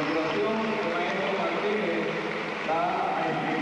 continuación, el maestro Martínez va a explicar.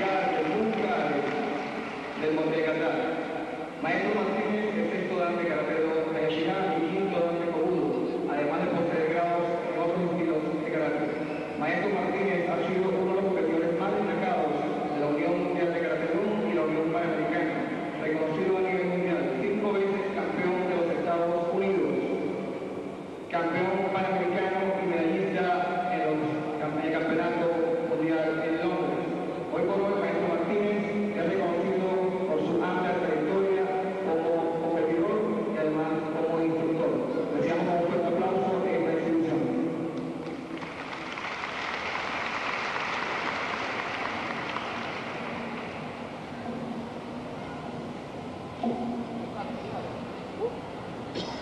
Thank you.